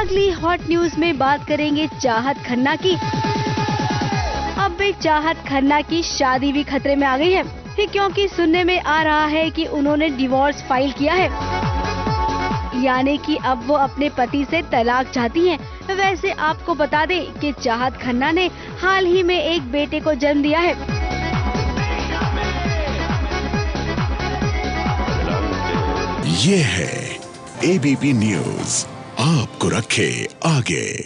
अगली hot news में बात करेंगे चाहत खन्ना की। अब भी चाहत खन्ना की शादी भी खतरे में आ गई है। क्योंकि सुनने में आ रहा है कि उन्होंने डिवोर्स फ़ाइल किया है। यानी कि अब वो अपने पति से तलाक चाहती हैं। वैसे आपको बता दें कि चाहत खन्ना ने हाल ही में एक बेटे को जन्म दिया है। ये है एबीपी न्यूज़ आपको रखे आगे।